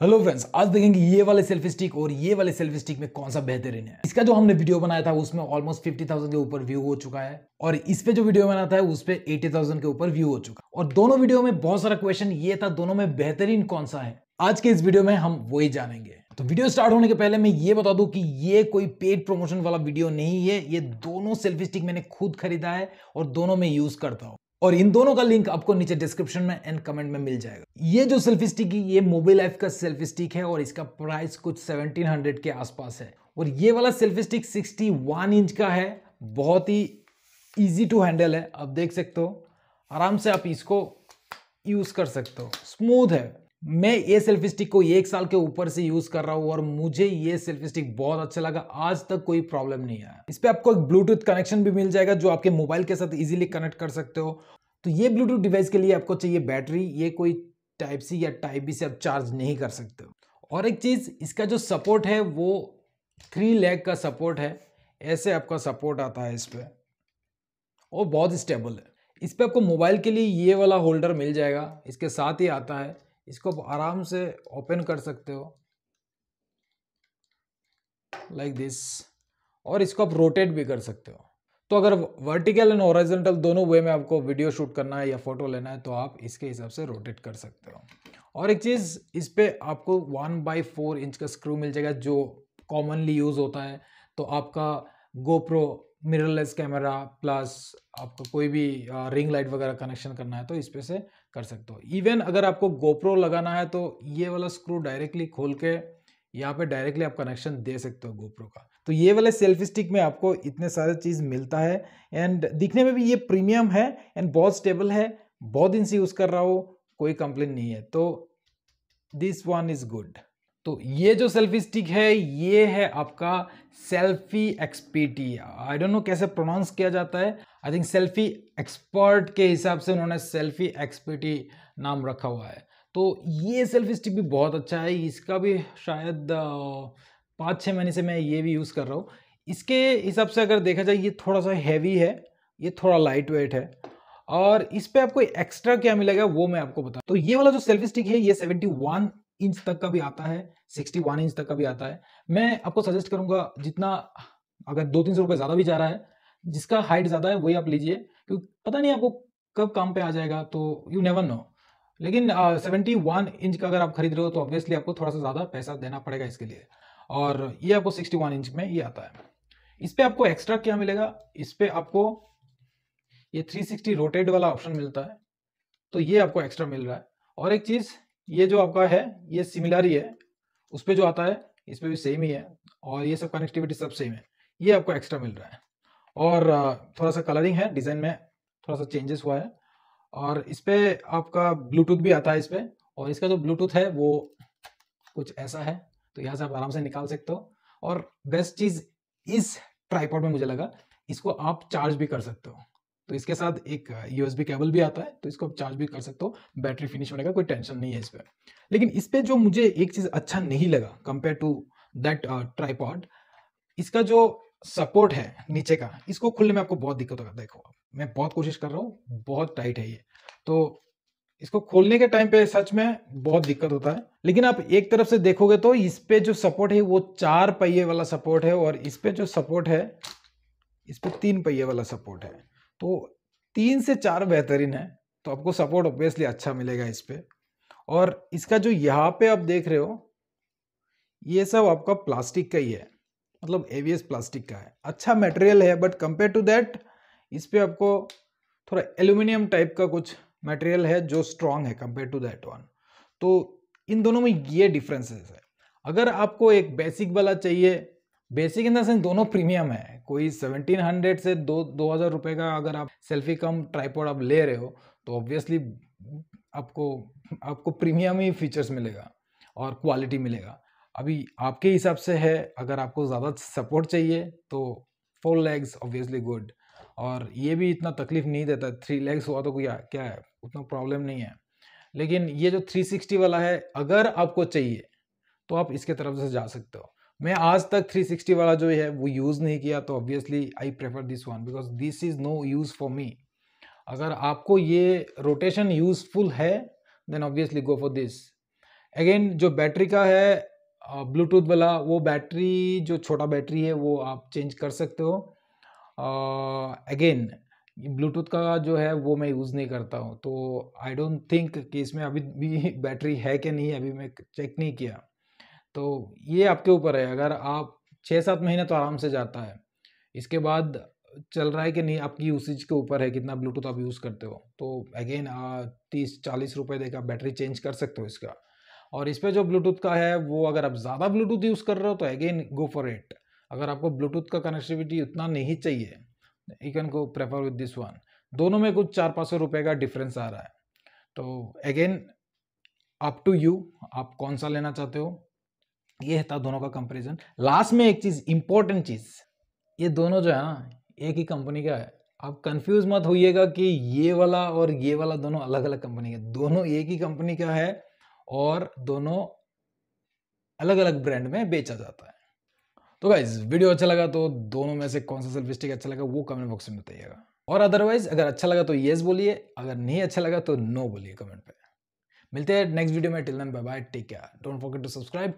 Hello friends आज देखेंगे ये वाले सेल्फी स्टिक और ये वाले सेल्फी स्टिक में कौन सा बेहतरीन है। इसका जो हमने वीडियो बनाया था उसमें ऑलमोस्ट 50,000 के ऊपर व्यू हो चुका है और इस पे जो वीडियो बनाया था उस पे 80,000 के ऊपर व्यू हो चुका है। और दोनों वीडियो में बहुत सारा क्वेश्चन ये था दोनों में बेहतरीन कौन सा है। आज के इस वीडियो में हम वही जानेंगे। तो वीडियो स्टार्ट होने के पहले मैं ये बता दूँ कि ये कोई पेड प्रमोशन वाला वीडियो नहीं है ये दोनों सेल्फी स्टिक मैंने खुद खरीदा है और दोनों में यूज़ करता हूँ। और इन दोनों का लिंक आपको नीचे डिस्क्रिप्शन में एंड कमेंट में मिल जाएगा। ये जो सेल्फी स्टिक है, ये मोबाइल लाइफ का सेल्फी स्टिक है और इसका प्राइस कुछ 1700 के आसपास है। और ये वाला सेल्फी स्टिक 61 इंच का है। बहुत ही इजी टू हैंडल है। आप देख सकते हो। आराम से आप इसको यूज़ कर सकते हो। स्मूथ है। मैं ये सेल्फी स्टिक को एक साल के ऊपर से यूज़ कर रहा हूँ और मुझे ये सेल्फी स्टिक बहुत अच्छा लगा। आज तक कोई प्रॉब्लम नहीं आया। इस पर आपको एक ब्लूटूथ कनेक्शन भी मिल जाएगा जो आपके मोबाइल के साथ इजीली कनेक्ट कर सकते हो। तो ये ब्लूटूथ डिवाइस के लिए आपको चाहिए बैटरी ये कोई टाइप सी या टाइप बी से आप चार्ज नहीं कर सकते हो। और एक चीज़, इसका जो सपोर्ट है वो थ्री लेग का सपोर्ट है। ऐसे आपका सपोर्ट आता है इस पर और बहुत स्टेबल है। इस पर आपको मोबाइल के लिए ये वाला होल्डर मिल जाएगा। इसके साथ ही आता है। इसको आप आराम से ओपन कर सकते हो। लाइक like दिस और इसको आप रोटेट भी कर सकते हो। तो अगर वर्टिकल एंड ओरिजेंटल दोनों वे में आपको वीडियो शूट करना है या फ़ोटो लेना है तो आप इसके हिसाब से रोटेट कर सकते हो। और एक चीज़, इस पर आपको वन बाई फोर इंच का स्क्रू मिल जाएगा, जो कॉमनली यूज़ होता है। तो आपका गोप्रो मिररलेस कैमरा प्लस आपको कोई भी रिंग लाइट वगैरह कनेक्शन करना है तो इस पे से कर सकते हो। इवन अगर आपको गोप्रो लगाना है तो ये वाला स्क्रू डायरेक्टली खोल के यहाँ पे डायरेक्टली आप कनेक्शन दे सकते हो गोप्रो का। तो ये वाले सेल्फी स्टिक में आपको इतने सारे चीज़ मिलता है। एंड दिखने में भी ये प्रीमियम है एंड बहुत स्टेबल है। बहुत दिन से यूज़ कर रहा हो, कोई कंप्लेन नहीं है। तो दिस वन इज़ गुड तो ये जो सेल्फी स्टिक है, ये है आपका सेल्फी एक्सपीटी आई डोंट नो कैसे प्रोनाउंस किया जाता है. आई थिंक सेल्फी एक्सपर्ट के हिसाब से उन्होंने सेल्फी एक्सपीटी नाम रखा हुआ है. तो ये सेल्फी स्टिक भी बहुत अच्छा है. इसका भी शायद पाँच छः महीने से मैं ये भी यूज़ कर रहा हूँ. इसके हिसाब से अगर देखा जाए, ये थोड़ा सा हैवी है. ये थोड़ा लाइट वेट है. और इस पर आपको एक्स्ट्रा क्या मिलेगा वो मैं आपको बता तो ये वाला जो सेल्फी स्टिक है, ये 71 इंच तक का भी आता है 61 इंच तक का भी आता है। मैं आपको सजेस्ट करूँगा, जितना अगर दो तीन सौ रुपये ज़्यादा भी जा रहा है, जिसका हाइट ज़्यादा है, वही आप लीजिए क्योंकि पता नहीं आपको कब काम पे आ जाएगा तो यू नेवर नो लेकिन सेवेंटी वन इंच का अगर आप खरीद रहे हो तो ऑब्वियसली आपको थोड़ा सा ज़्यादा पैसा देना पड़ेगा इसके लिए। और ये आपको सिक्सटी वन इंच में ये आता है। इस पर आपको एक्स्ट्रा क्या मिलेगा? इस पर आपको ये थ्री सिक्सटी रोटेट वाला ऑप्शन मिलता है। तो ये आपको एक्स्ट्रा मिल रहा है। और एक चीज़ ये जो आपका है, ये सिमिलर ही है। उस पर जो आता है, इस पर भी सेम ही है और ये सब कनेक्टिविटी सब सेम है। ये आपको एक्स्ट्रा मिल रहा है। और थोड़ा सा कलरिंग है डिज़ाइन में थोड़ा सा चेंजेस हुआ है और इस पर आपका ब्लूटूथ भी आता है इस पर और इसका जो ब्लूटूथ है, वो कुछ ऐसा है तो यहाँ से आप आराम से निकाल सकते हो और बेस्ट चीज़ इस ट्राईपॉड में मुझे लगा, इसको आप चार्ज भी कर सकते हो। तो इसके साथ एक यूएसबी केबल भी आता है तो इसको आप चार्ज भी कर सकते हो। बैटरी फिनिश होने का कोई टेंशन नहीं है इस पर लेकिन इस पर जो मुझे एक चीज़ अच्छा नहीं लगा कंपेयर टू दैट ट्राईपॉड इसका जो सपोर्ट है नीचे का, इसको खुलने में आपको बहुत दिक्कत होगा। देखो, मैं बहुत कोशिश कर रहा हूँ, बहुत टाइट है ये। तो इसको खोलने के टाइम पे सच में बहुत दिक्कत होता है। लेकिन आप एक तरफ़ से देखोगे तो इस पे जो सपोर्ट है, वो चार पहिए वाला सपोर्ट है और इस पे जो सपोर्ट है, इस पे तीन पहिए वाला सपोर्ट है। तो तीन से चार बेहतरीन है तो आपको सपोर्ट ऑब्वियसली अच्छा मिलेगा इस पर और इसका जो यहाँ पे आप देख रहे हो, ये सब आपका प्लास्टिक का ही है मतलब एवीएस प्लास्टिक का है। अच्छा मटेरियल है बट कंपेयर टू दैट इस पर आपको थोड़ा एल्यूमिनियम टाइप का कुछ मटेरियल है जो स्ट्रांग है कंपेयर टू दैट वन तो इन दोनों में ये डिफरेंसेस है। अगर आपको एक बेसिक वाला चाहिए बेसिक इन द सेंस दोनों प्रीमियम है। कोई 1700 से दो दो हज़ार रुपये का अगर आप सेल्फी कम ट्राईपोर्ड आप ले रहे हो तो ऑब्वियसली आपको आपको प्रीमियम ही फीचर्स मिलेगा और क्वालिटी मिलेगा। अभी आपके हिसाब से है, अगर आपको ज़्यादा सपोर्ट चाहिए तो फोर लेग्स ऑब्वियसली गुड और ये भी इतना तकलीफ़ नहीं देता थ्री लेग्स हुआ तो कोई क्या है, उतना प्रॉब्लम नहीं है। लेकिन ये जो 360 वाला है, अगर आपको चाहिए तो आप इसके तरफ़ से जा सकते हो। मैं आज तक 360 वाला जो है, वो यूज़ नहीं किया तो obviously I prefer this one because this is no use for me अगर आपको ये रोटेशन यूज़फुल है then obviously go for this again जो बैटरी का है ब्लूटूथ वाला, वो बैटरी जो छोटा बैटरी है, वो आप चेंज कर सकते हो। अगेन ब्लूटूथ का जो है, वो मैं यूज़ नहीं करता हूँ तो आई डोंट थिंक कि इसमें अभी भी बैटरी है कि नहीं, अभी मैं चेक नहीं किया। तो ये आपके ऊपर है, अगर आप छः सात महीने तो आराम से जाता है। इसके बाद चल रहा है कि नहीं, आपकी यूसेज के ऊपर है, कितना ब्लूटूथ आप यूज़ करते हो। तो अगेन तीस चालीस रुपये देकर बैटरी चेंज कर सकते हो इसका। और इस पर जो ब्लूटूथ का है, वो अगर आप ज़्यादा ब्लूटूथ यूज़ कर रहे हो तो अगेन गो फॉर इट अगर आपको ब्लूटूथ का कनेक्टिविटी उतना नहीं चाहिए you can go prefer with this one दोनों में कुछ चार पाँच सौ रुपये का डिफरेंस आ रहा है। तो अगेन अप टू यू आप कौन सा लेना चाहते हो ये था दोनों का कंपैरिजन लास्ट में एक चीज़ इंपॉर्टेंट चीज़। ये दोनों जो है ना, एक ही कंपनी का है। आप कंफ्यूज मत होइएगा कि ये वाला और ये वाला दोनों अलग अलग कंपनी के दोनों एक ही कंपनी का है और दोनों अलग अलग ब्रांड में बेचा जाता है। तो गाइज़ वीडियो अच्छा लगा तो दोनों में से कौन सा सेल्फी स्टिक अच्छा लगा वो कमेंट बॉक्स में बताइएगा। और अदरवाइज़ अगर अच्छा लगा तो येस बोलिए, अगर नहीं अच्छा लगा तो नो बोलिए कमेंट पे। मिलते हैं नेक्स्ट वीडियो में। Till then bye bye take care don't forget to subscribe